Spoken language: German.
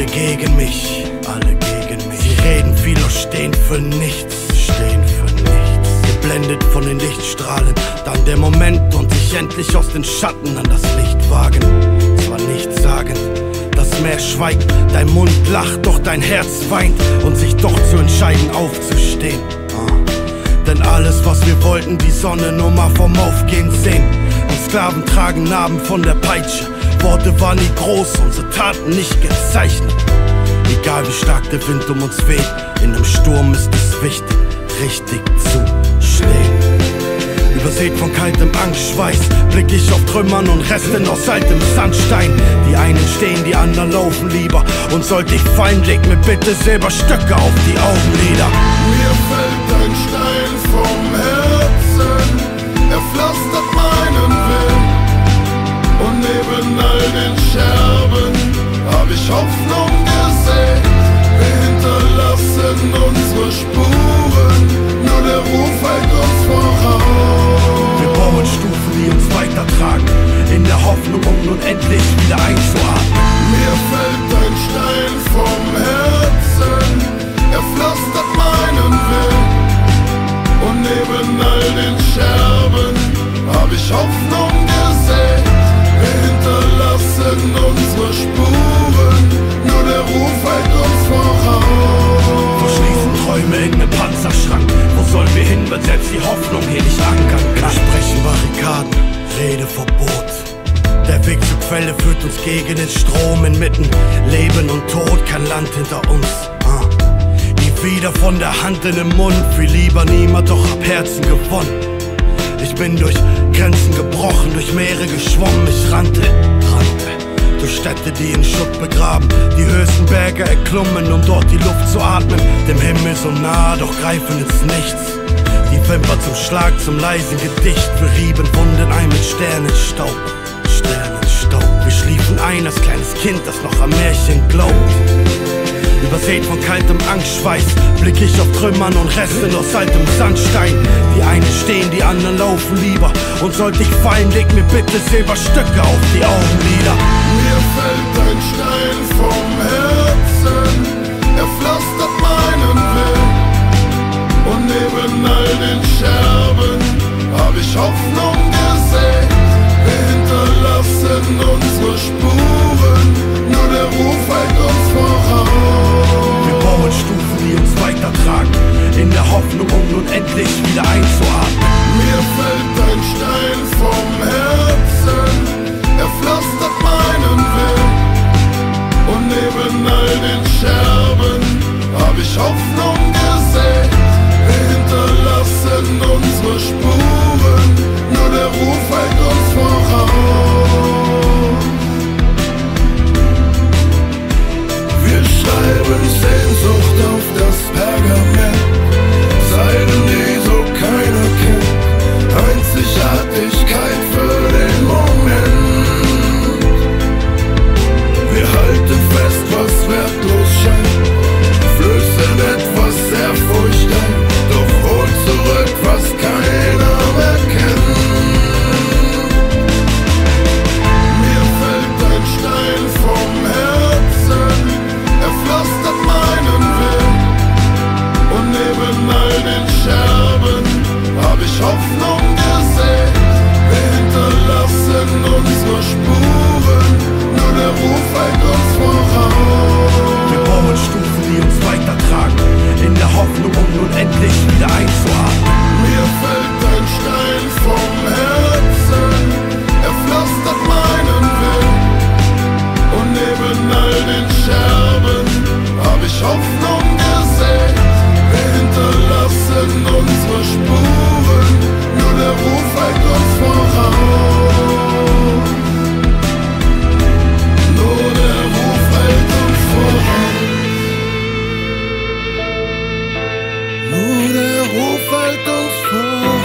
Alle gegen mich, alle gegen mich. Sie reden viel und stehen für nichts, stehen für nichts. Geblendet von den Lichtstrahlen, dann der Moment und sich endlich aus den Schatten an das Licht wagen. Zwar nichts sagen, das Meer schweigt, dein Mund lacht, doch dein Herz weint und sich doch zu entscheiden aufzustehen. Ah. Denn alles, was wir wollten, die Sonne nur mal vom Aufgehen sehen. Und Sklaven tragen Narben von der Peitsche. Worte waren nie groß, unsere Taten nicht gezeichnet. Egal wie stark der Wind um uns weht, in einem Sturm ist es wichtig, richtig zu stehen. Übersät von kaltem Angstschweiß, blick ich auf Trümmern und Resten aus altem Sandstein. Die einen stehen, die anderen laufen lieber. Und sollte ich fallen, leg mir bitte Silberstöcke auf die Augenlider. Mir fällt ein gesehen. Wir hinterlassen unsere Spuren, nur der Ruf hält uns voraus. Verschließen Träume in nem Panzerschrank. Wo sollen wir hin, wenn selbst die Hoffnung hier nicht ankern kann? Sprechen Barrikaden, Redeverbot. Der Weg zur Quelle führt uns gegen den Strom inmitten. Leben und Tod, kein Land hinter uns. Ah. Nie wieder von der Hand in den Mund, viel lieber niemand, doch hab Herzen gewonnen. Ich bin durch Grenzen gebrochen, durch Meere geschwommen, ich rannte, rannte. Durch Städte, die in Schutt begraben, die höchsten Berge erklommen, um dort die Luft zu atmen. Dem Himmel so nah, doch greifen ins Nichts. Die Wimper zum Schlag, zum leisen Gedicht. Wir rieben Wunden ein mit Sternenstaub. Ein als kleines Kind, das noch am Märchen glaubt. Übersät von kaltem Angstschweiß, blick ich auf Trümmern und Resten aus altem Sandstein. Die einen stehen, die anderen laufen lieber. Und sollte ich fallen, leg mir bitte Silberstöcke auf die Augenlider. Mir fällt ein Stein vom Herzen, vai tão.